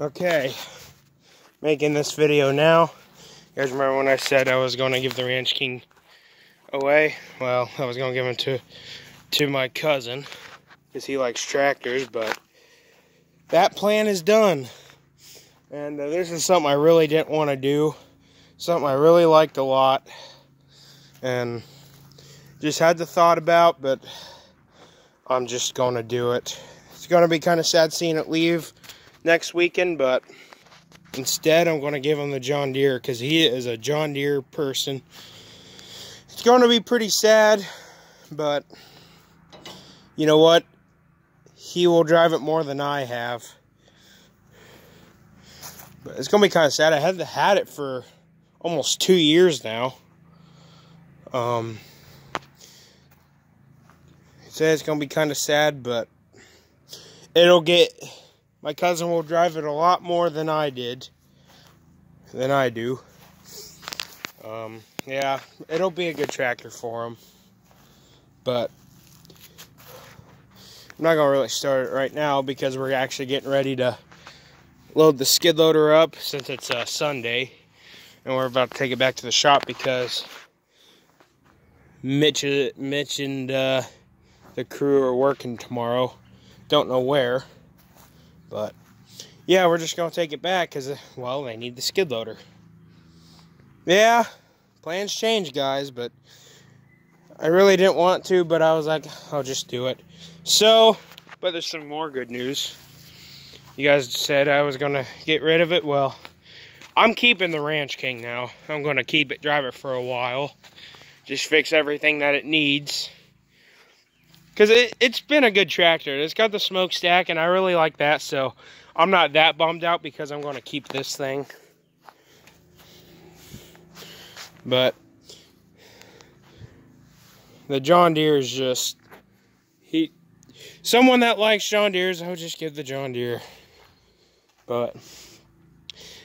Okay, making this video now. You guys remember when I said I was going to give the Ranch King away? Well, I was going to give him to to my cousin because he likes tractors, but that plan is done. And uh, this is something I really didn't want to do. Something I really liked a lot. And just had the thought about, but I'm just going to do it. It's going to be kind of sad seeing it leave next weekend, but instead I'm going to give him the John Deere because he is a John Deere person. It's going to be pretty sad, but you know what? He will drive it more than I have. But it's going to be kind of sad. I haven't had it for almost two years now. Um, say it's going to be kind of sad, but it'll get my cousin will drive it a lot more than I did. Than I do. Um, yeah, it'll be a good tractor for him. But I'm not going to really start it right now because we're actually getting ready to load the skid loader up since it's uh, Sunday. And we're about to take it back to the shop because Mitch, Mitch and uh, the crew are working tomorrow. Don't know where. But yeah, we're just going to take it back because, uh, well, they need the skid loader. Yeah, plans change, guys, but I really didn't want to, but I was like, I'll just do it. So, but there's some more good news. You guys said I was going to get rid of it. Well, I'm keeping the Ranch King now. I'm going to keep it, drive it for a while. Just fix everything that it needs. Because it, it's been a good tractor. It's got the smokestack, and I really like that. So I'm not that bummed out because I'm going to keep this thing. But the John Deere is just... he. Someone that likes John Deere's, I would just give the John Deere. But,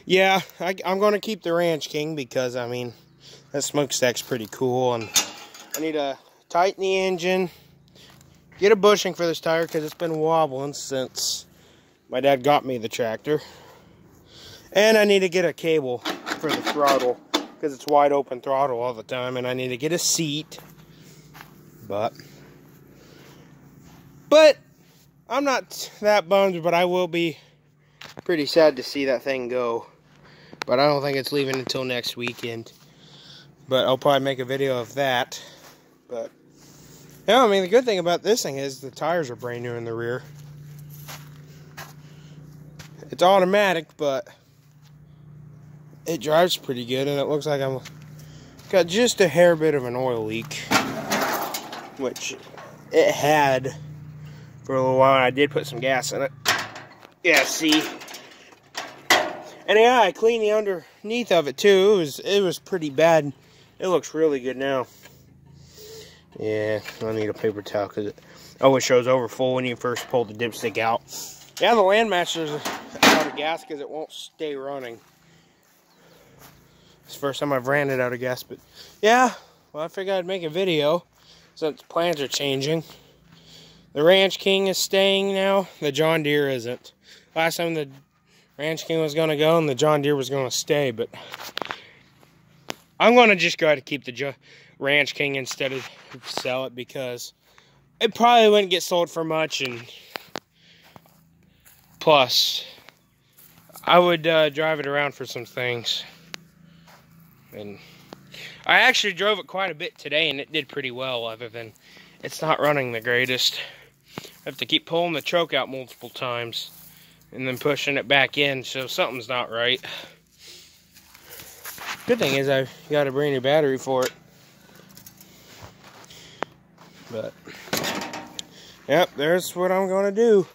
yeah, I, I'm going to keep the Ranch King because, I mean, that smokestack's pretty cool. And I need to tighten the engine get a bushing for this tire because it's been wobbling since my dad got me the tractor. And I need to get a cable for the throttle because it's wide open throttle all the time. And I need to get a seat. But, but I'm not that bummed, but I will be pretty sad to see that thing go. But I don't think it's leaving until next weekend. But I'll probably make a video of that. But yeah, I mean, the good thing about this thing is the tires are brand new in the rear. It's automatic, but it drives pretty good, and it looks like I'm got just a hair bit of an oil leak, which it had for a little while. I did put some gas in it. Yeah, see. And yeah, I cleaned the underneath of it too. It was it was pretty bad. It looks really good now. Yeah, I need a paper towel because it oh, always shows over full when you first pull the dipstick out. Yeah, the Landmaster's out of gas because it won't stay running. It's the first time I've ran it out of gas, but yeah, well, I figured I'd make a video since plans are changing. The Ranch King is staying now. The John Deere isn't. Last time the Ranch King was going to go and the John Deere was going to stay, but I'm going to just go ahead and keep the Ranch King instead of sell it because it probably wouldn't get sold for much and plus I would uh, drive it around for some things. And I actually drove it quite a bit today and it did pretty well other than it's not running the greatest. I have to keep pulling the choke out multiple times and then pushing it back in so something's not right. Good thing is I've got a brand new battery for it But, yep, there's what I'm going to do.